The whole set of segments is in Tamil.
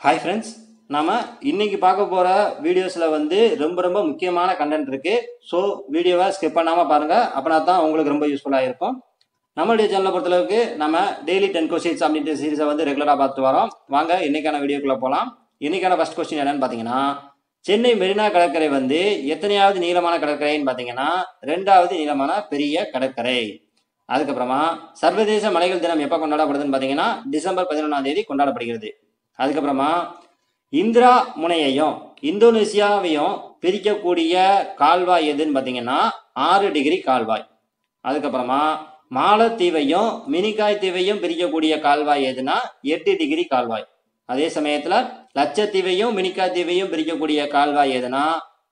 ஹாய் ஃப்ரெண்ட்ஸ் நாம் இன்னைக்கு பார்க்க போகிற வீடியோஸில் வந்து ரொம்ப ரொம்ப முக்கியமான கண்டென்ட் இருக்குது ஸோ வீடியோவை ஸ்கிப் பண்ணாமல் பாருங்கள் அப்படின்னா தான் உங்களுக்கு ரொம்ப யூஸ்ஃபுல்லாக இருக்கும். நம்மளுடைய சேனலை பொறுத்தளவுக்கு நம்ம டெய்லி டென் கொஸ்டின்ஸ் அப்படின்ற சீரிஸை வந்து ரெகுலராக பார்த்து வரோம். வாங்க இன்றைக்கான வீடியோக்குள்ளே போகலாம் இன்னைக்கான ஃபர்ஸ்ட் கொஸ்டின் என்னென்னு பார்த்தீங்கன்னா சென்னை மெரினா கடற்கரை வந்து எத்தனையாவது நீளமான கடற்கரைன்னு பார்த்தீங்கன்னா ரெண்டாவது நீளமான பெரிய கடற்கரை. அதுக்கப்புறமா சர்வதேச மலைகள் தினம் எப்போ கொண்டாடப்படுதுன்னு பார்த்தீங்கன்னா டிசம்பர் பதினொன்றாம் தேதி கொண்டாடப்படுகிறது. அதுக்கப்புறமா இந்திரா முனையையும் இந்தோனேசியாவையும் பிரிக்கக்கூடிய கால்வாய் எதுன்னு பார்த்தீங்கன்னா ஆறு டிகிரி கால்வாய். அதுக்கப்புறமா மாலத்தீவையும் மினிக்காய் தீவையும் பிரிக்கக்கூடிய கால்வாய் எதுனா எட்டு டிகிரி கால்வாய். அதே சமயத்தில் லட்சத்தீவையும் மினிக்காய் தீவையும் பிரிக்கக்கூடிய கால்வாய் எதுனா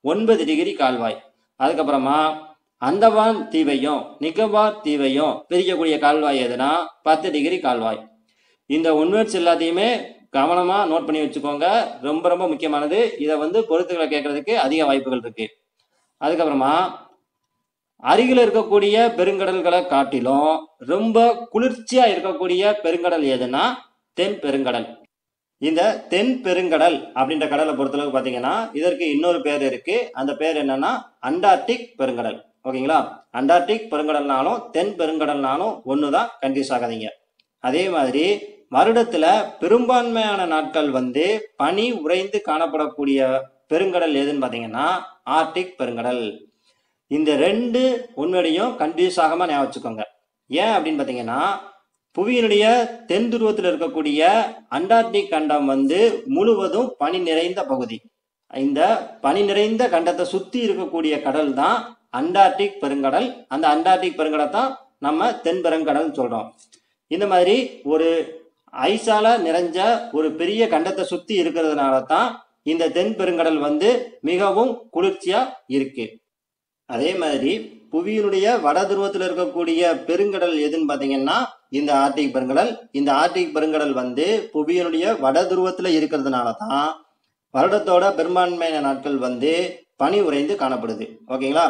ஒன்பது டிகிரி கால்வாய். அதுக்கப்புறமா அந்தமான் தீவையும் நிக்கோபார் தீவையும் பிரிக்கக்கூடிய கால்வாய் எதுனா பத்து டிகிரி கால்வாய். இந்த ஒன்வேர்ட்ஸ் எல்லாத்தையுமே கவனமாக நோட் பண்ணி வச்சுக்கோங்க. ரொம்ப ரொம்ப முக்கியமானது. இதை வந்து பொருத்துக்களை கேட்கறதுக்கு அதிக வாய்ப்புகள் இருக்கு. அதுக்கப்புறமா அருகில் இருக்கக்கூடிய பெருங்கடல்களை காட்டிலும் ரொம்ப குளிர்ச்சியா இருக்கக்கூடிய பெருங்கடல் எதுனா தென் பெருங்கடல். இந்த தென் பெருங்கடல் அப்படின்ற கடலை பொறுத்தளவுக்கு பார்த்தீங்கன்னா இதற்கு இன்னொரு பேர் இருக்கு. அந்த பேர் என்னன்னா அண்டார்டிக் பெருங்கடல். ஓகேங்களா? அண்டார்டிக் பெருங்கடல்னாலும் தென் பெருங்கடல்னாலும் ஒன்று தான் கன்ஃபியூஸ் ஆகாதீங்க. அதே மாதிரி வருடத்துல பெரும்பான்மையான நாட்கள் வந்து பனி உறைந்து காணப்படக்கூடிய பெருங்கடல் எதுன்னு பார்த்தீங்கன்னா ஆர்டிக் பெருங்கடல். இந்த ரெண்டு உண்மையையும் கன்ஃபியூஸ் ஆகாம ஞாபகம் வச்சுக்கோங்க. ஏன் அப்படின்னு பார்த்தீங்கன்னா புவியினுடைய தென் துருவத்தில் இருக்கக்கூடிய அண்டார்டிக் கண்டம் வந்து முழுவதும் பனி நிறைந்த பகுதி. இந்த பனி நிறைந்த கண்டத்தை சுத்தி இருக்கக்கூடிய கடல் தான் அண்டார்டிக் பெருங்கடல். அந்த அண்டார்டிக் பெருங்கடல் தான் நம்ம தென் பெருங்கடல் சொல்றோம். இந்த மாதிரி ஒரு ஐஸால நிறைஞ்ச ஒரு பெரிய கண்டத்தை சுத்தி இருக்கிறதுனால தான் இந்த தென் பெருங்கடல் வந்து மிகவும் குளிர்ச்சியா இருக்கு. அதே மாதிரி புவியினுடைய வட துருவத்தில் இருக்கக்கூடிய பெருங்கடல் எதுன்னு பார்த்தீங்கன்னா இந்த ஆர்டிக் பெருங்கடல். இந்த ஆர்டிக் பெருங்கடல் வந்து புவியினுடைய வட துருவத்தில் இருக்கிறதுனால தான் வருடத்தோட பெரும்பான்மையான நாட்கள் வந்து பனி உறைந்து காணப்படுது. ஓகேங்களா?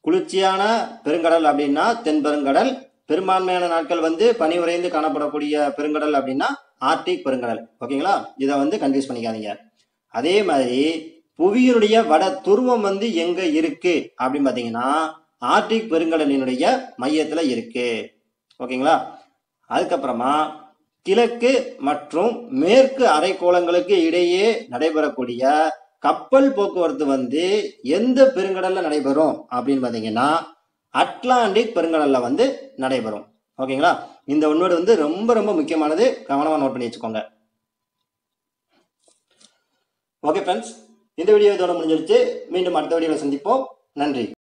குளிர்ச்சியான பெருங்கடல் அப்படின்னா தென் பெருங்கடல் பெரும்பான்மையான நாட்கள் வந்து பனி உறைந்து காணப்படக்கூடிய பெருங்கடல் அப்படின்னா ஆர்டிக் பெருங்கடல். ஓகேங்களா? இதை வந்து கன்ஃபியூஸ் பண்ணிக்காதீங்க. அதே மாதிரி புவியினுடைய வட துருவம் வந்து எங்க இருக்கு? அப்படின்னு பாத்தீங்கன்னா ஆர்டிக் பெருங்கடலினுடைய மையத்துல இருக்கு. ஓகேங்களா? அதுக்கப்புறமா கிழக்கு மற்றும் மேற்கு அரைக்கோளங்களுக்கு இடையே நடைபெறக்கூடிய கப்பல் போக்குவரத்து வந்து எந்த பெருங்கடல்ல நடைபெறும் அப்படின்னு பாத்தீங்கன்னா அட்லாண்டிக் பெருங்கடலில் வந்து நடைபெறும். ஓகேங்களா? இந்த ஒன்னோடு வந்து ரொம்ப ரொம்ப முக்கியமானது கவனமாக நோட் பண்ணி வச்சுக்கோங்க. ஓகே ஃப்ரெண்ட்ஸ் இந்த வீடியோ இதோட முடிஞ்சிருச்சு. மீண்டும் அடுத்த வீடியோவில் சந்திப்போம். நன்றி.